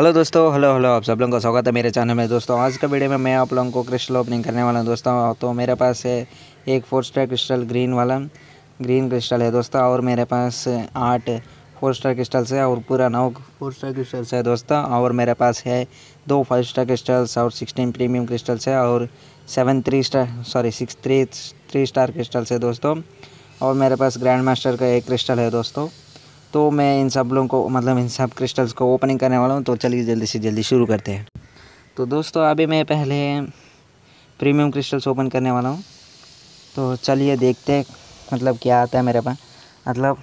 Hello दोस्तों, hello hello, आप सब लोगों का स्वागत है मेरे चैनल में। दोस्तों, आज का वीडियो में मैं आप लोगों को क्रिस्टल ओपनिंग करने वाला हूँ। दोस्तों तो मेरे पास है एक फोर स्टार क्रिस्टल ग्रीन वाला। ग्रीन क्रिस्टल है दोस्तों, और मेरे पास आठ फोर स्टार क्रिस्टल्स है, और पूरा नौ फोर स्टार क्रिस्टल्स है दोस्तों, और मेरे पास है दो फाइव स्टार क्रिस्टल्स और सिक्सटीन प्रीमियम क्रिस्टल्स है, और seven three star sorry six three three star crystals है दोस्तों। और मेरे पास ग्रैंड मास्टर का एक क्रिस्टल है दोस्तों। तो मैं इन सब लोगों को मतलब इन सब क्रिस्टल्स को ओपनिंग करने वाला हूँ तो चलिए जल्दी से जल्दी शुरू करते हैं। तो दोस्तों, अभी मैं पहले प्रीमियम क्रिस्टल्स ओपन करने वाला हूँ। तो चलिए देखते मतलब क्या आता है मेरे पास। मतलब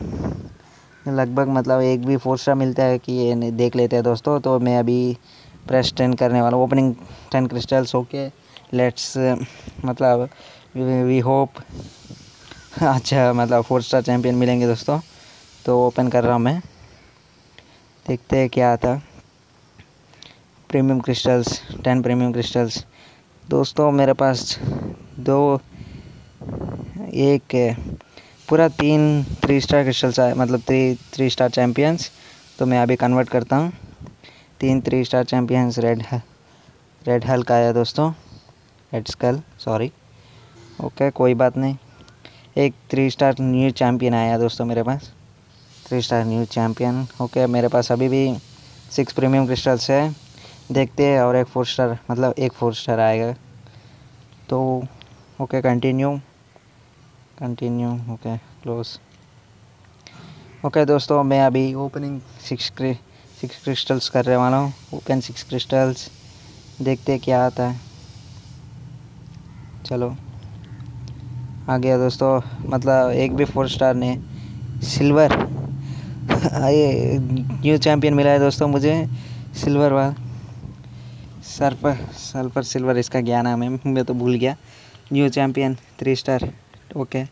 लगभग मतलब एक भी फोर स्टार मिलता है कि ये देख लेते हैं दोस्तों। तो मैं अभी प्रेस टेन करने वाला हूँ। Opening ten crystals okay let's मतलब वी होप अच्छा मतलब फोर स्टार चैम्पियन मिलेंगे दोस्तों। तो ओपन कर रहा हूँ मैं। देखते हैं क्या आता। Premium crystals, ten premium crystals. दोस्तों, मेरे पास दो, एक पूरा तीन थ्री स्टार क्रिस्टल्स आए मतलब थ्री थ्री स्टार चैम्पियंस तो मैं अभी कन्वर्ट करता हूँ। तीन three star champions red Red Hulk आया दोस्तों। रेड स्कल सॉरी ओके कोई बात नहीं। एक थ्री स्टार न्यू चैम्पियन आया दोस्तों मेरे पास। Three star new champion okay मेरे पास अभी भी सिक्स प्रीमियम क्रिस्टल्स है। देखते हैं और एक फोर स्टार मतलब एक फोर स्टार आएगा। तो okay continue continue okay close okay दोस्तों, मैं अभी ओपनिंग सिक्स सिक्स क्रिस्टल्स करने वाला हूँ। ओपन सिक्स क्रिस्टल्स देखते हैं क्या आता है। चलो। आ गया दोस्तों मतलब एक भी फोर स्टार ने सिल्वर ये न्यू चैम्पियन मिला है दोस्तों मुझे सिल्वर वाला। सर्पर सल्फ़र सिल्वर इसका क्या नाम है? मैं तो भूल गया। New champion three star okay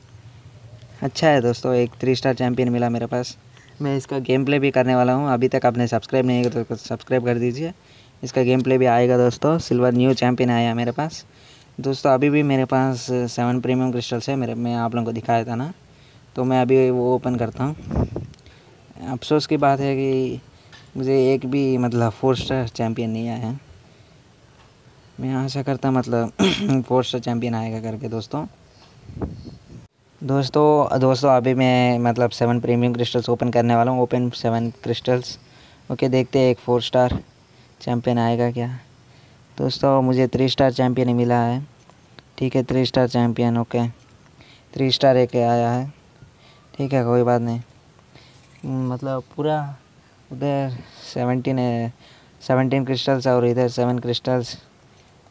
अच्छा है दोस्तों, एक थ्री स्टार चैम्पियन मिला मेरे पास। मैं इसका गेम प्ले भी करने वाला हूँ। अभी तक आपने सब्सक्राइब नहीं किया तो सब्सक्राइब कर दीजिए। इसका गेम प्ले भी आएगा दोस्तों। सिल्वर न्यू चैम्पियन आया मेरे पास। दोस्तों, अभी भी मेरे पास सेवन प्रीमियम क्रिस्टल्स है। मेरे, मैं आप लोगों को दिखाया था ना। तो मैं अभी वो ओपन करता हूँ। अफसोस की बात है कि मुझे एक भी मतलब फोर स्टार चैम्पियन नहीं आया है। मैं आशा करता मतलब फोर स्टार चैम्पियन आएगा करके, दोस्तों। दोस्तों दोस्तों, अभी मैं मतलब सेवन प्रीमियम क्रिस्टल्स ओपन करने वाला हूँ। ओपन सेवन क्रिस्टल्स ओके देखते हैं एक फोर स्टार चैम्पियन आएगा क्या। दोस्तों, मुझे थ्री स्टार चैम्पियन मिला है। ठीक है three star champion okay three star एक आया है। ठीक है, कोई बात नहीं। मतलब पूरा उधर सेवनटीन है सेवनटीन क्रिस्टल्स और इधर seven crystals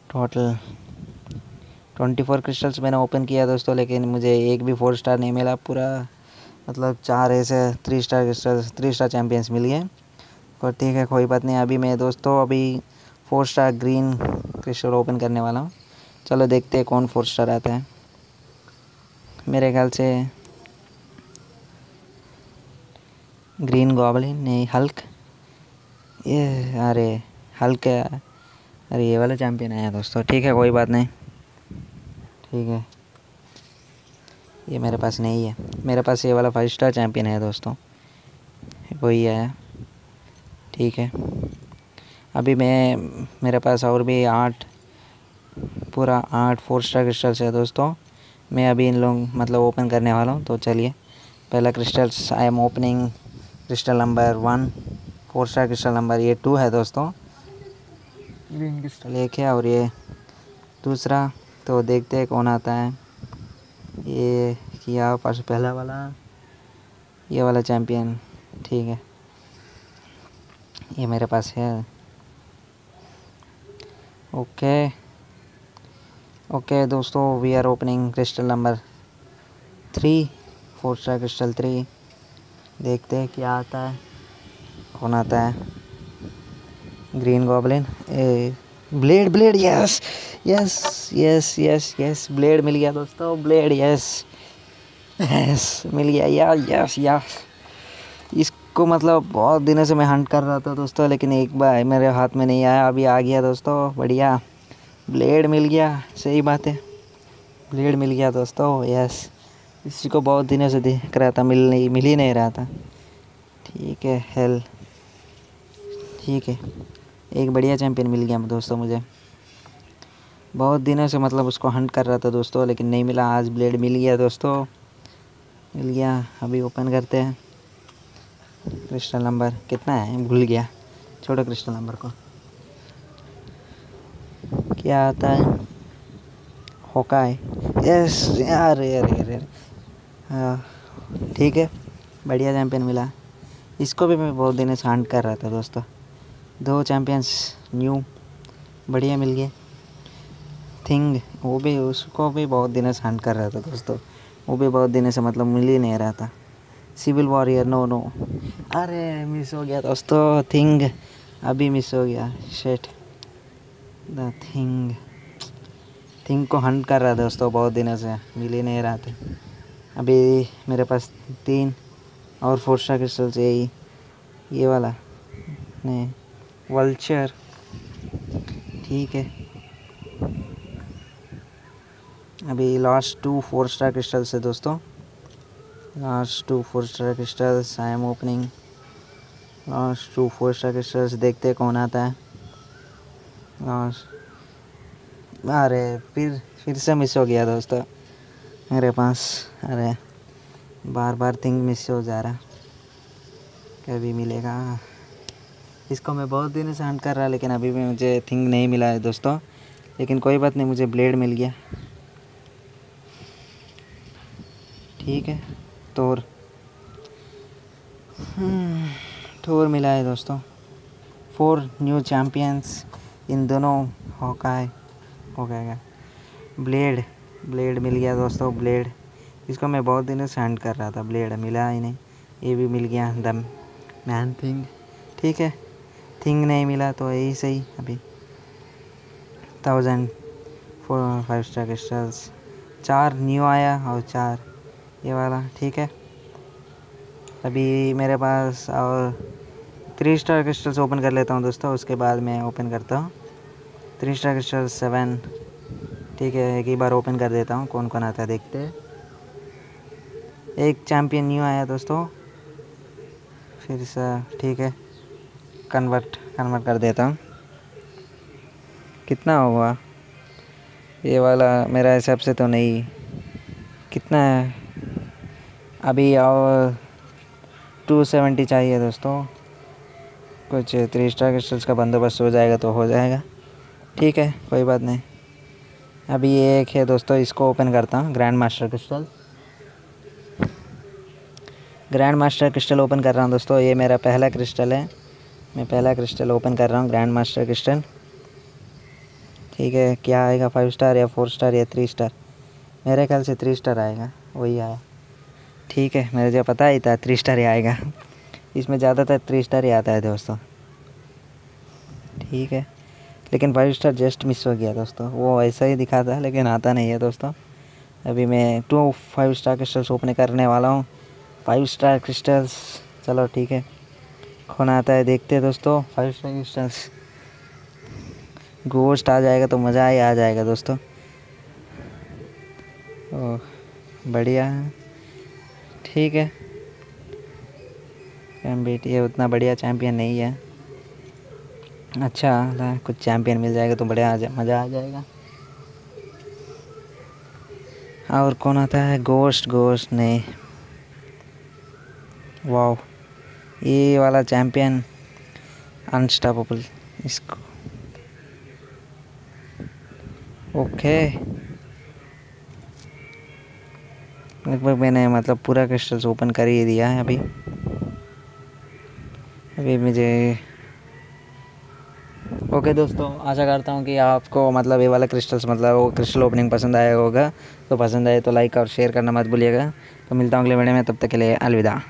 total twenty four crystals मैंने ओपन किया दोस्तों, लेकिन मुझे एक भी फोर स्टार नहीं मिला पूरा। मतलब चार ऐसे three star crystals three star champions मिल गए और ठीक है, कोई बात नहीं, अभी मैं दोस्तों, अभी four star green crystal open करने वाला हूँ। चलो देखते हैं कौन फोर स्टार आता है। मेरे ख्याल से ग्रीन गॉबलिन नहीं हल्क ये, अरे हल्क अरे, ये वाला चैम्पियन आया दोस्तों। ठीक है, कोई बात नहीं। ठीक है। ये मेरे पास नहीं है। मेरे पास ये वाला फाइव स्टार चैम्पियन है दोस्तों। वही आया ठीक है। अभी मैं, मेरे पास और भी आठ, पूरा आठ फोर स्टार क्रिस्टल्स है दोस्तों। मैं अभी इन लोग मतलब ओपन करने वाला हूँ तो चलिए। पहला crystals I am opening crystal number one four star crystal number ये टू है दोस्तों। Green crystal. एक है और ये दूसरा तो देखते हैं कौन आता है। ये किया फ़र्स्ट पहला वाला ये वाला चैम्पियन ठीक है। ये मेरे पास है। ओके। ओके दोस्तों we are opening crystal number three four star crystal three देखते हैं क्या आता है। कौन आता है? Green Goblin a Blade Blade yes yes yes yes yes Blade मिल गया दोस्तों ब्लेड यस यस मिल गया, या यस यस इसको मतलब बहुत दिनों से मैं हंट कर रहा था दोस्तों, लेकिन एक बार मेरे हाथ में नहीं आया, अभी आ गया दोस्तों, बढ़िया। ब्लेड मिल गया, सही बात है। ब्लेड मिल गया दोस्तों यस इसी को बहुत दिनों से देख रहा था, मिल नहीं, मिल ही नहीं रहा था। ठीक है हेल ठीक है। एक बढ़िया चैम्पियन मिल गया दोस्तों मुझे। बहुत दिनों से मतलब उसको हंट कर रहा था दोस्तों, लेकिन नहीं मिला। आज ब्लेड मिल गया दोस्तों। मिल गया। अभी ओपन करते हैं। क्रिस्टल नंबर कितना है? भूल गया। छोड़ो क्रिस्टल नंबर को। क्या आता है? होका है यस यार यार यार यार। हाँ ठीक है। बढ़िया चैम्पियन मिला। इसको भी मैं बहुत दिनों से हंट कर रहा था दोस्तों। दो चैम्पियंस न्यू बढ़िया मिल गए। थिंग वो भी, उसको भी बहुत दिनों से हंट कर रहा था दोस्तों। वो भी बहुत दिनों से मतलब मिल ही नहीं रहा था। सिविल वॉरियर नो नो अरे मिस हो गया दोस्तों। थिंग अभी मिस हो गया। शेट द थिंग थिंग को हंट कर रहा था दोस्तों, बहुत दिनों से। मिल ही नहीं रहा था। अभी मेरे पास तीन और फोर स्टार क्रिस्टल से यही ये वाला। नहीं, वल्चर। ठीक है। अभी last two four star crystals है दोस्तों। Last two four star crystals I am opening last two four star crystals देखते कौन आता है। लास्ट अरे, फिर फिर से मिस हो गया दोस्तों। मेरे पास, अरे बार बार थिंग मिस हो जा रहा। कभी मिलेगा। इसको मैं बहुत दिन से हंट कर रहा, लेकिन अभी भी मुझे थिंग नहीं मिला है दोस्तों। लेकिन कोई बात नहीं, मुझे ब्लेड मिल गया। ठीक है तोर थोर मिला है दोस्तों। फोर न्यू चैम्पियंस इन दोनों हॉकाय हो गया। ब्लेड ब्लेड मिल गया दोस्तों, ब्लेड। इसको मैं बहुत दिनों से हैंड कर रहा था, ब्लेड मिला ही नहीं। ये भी मिल गया द मैन थिंग। ठीक है, थिंग नहीं मिला तो यही सही अभी। Thousand four five star crystals चार न्यू आया और चार ये वाला, ठीक है। अभी मेरे पास और थ्री स्टार क्रिस्टल्स ओपन कर लेता हूँ दोस्तों, उसके बाद मैं ओपन करता हूँ। थ्री स्टार क्रिस्टल सेवन ठीक है, एक ही बार ओपन कर देता हूँ कौन कौन आता है देखते हैं। एक चैम्पियन न्यू आया दोस्तों। फिर से, ठीक है कन्वर्ट कन्वर्ट कर देता हूँ। कितना हुआ? ये वाला मेरा हिसाब से तो नहीं। कितना है? अभी और टू सेवेंटी चाहिए दोस्तों। कुछ थ्री स्टार क्रिस्टल्स का बंदोबस्त हो जाएगा तो हो जाएगा। ठीक है, कोई बात नहीं। अभी ये एक है दोस्तों, इसको ओपन करता हूँ grand master crystal grand master crystal open कर रहा हूँ दोस्तों, ये मेरा पहला क्रिस्टल है। मैं पहला क्रिस्टल ओपन कर रहा हूँ ग्रैंड मास्टर क्रिस्टल ठीक है, क्या आएगा फाइव स्टार या फोर स्टार या थ्री स्टार मेरे ख्याल से थ्री स्टार आएगा, वही आया। ठीक है, मेरे जो पता ही था थ्री स्टार ही आएगा। इसमें ज़्यादातर थ्री स्टार ही आता है दोस्तों। ठीक है। लेकिन फाइव स्टार जस्ट मिस हो गया दोस्तों। वो ऐसा ही दिखा था, लेकिन आता नहीं है दोस्तों। अभी मैं two five star crystals open करने वाला हूँ। फाइव स्टार क्रिस्टल्स चलो ठीक है। कौन आता है देखते दोस्तों। फाइव स्टार क्रिस्टल्स गोश्त आ जाएगा तो मज़ा ही आ जाएगा दोस्तों। ओह, बढ़िया ठीक है। बेटी उतना बढ़िया चैम्पियन नहीं है। अच्छा है कुछ चैम्पियन मिल जाएगा तो बढ़िया मज़ा आ जाएगा। और कौन आता है? गोश्त गोश्त नहीं। वाओ ये वाला चैम्पियन अनस्टॉपेबल इसको। ओके लगभग मैंने मतलब पूरा क्रिस्टल्स ओपन कर ही दिया है अभी। अभी मुझे ओके दोस्तों, आशा करता हूँ कि आपको मतलब ये वाला क्रिस्टल्स मतलब वो क्रिस्टल ओपनिंग पसंद आया होगा। तो पसंद आए तो लाइक और शेयर करना मत भूलिएगा। तो मिलता हूँ अगले वीडियो में, तब तक के लिए अलविदा।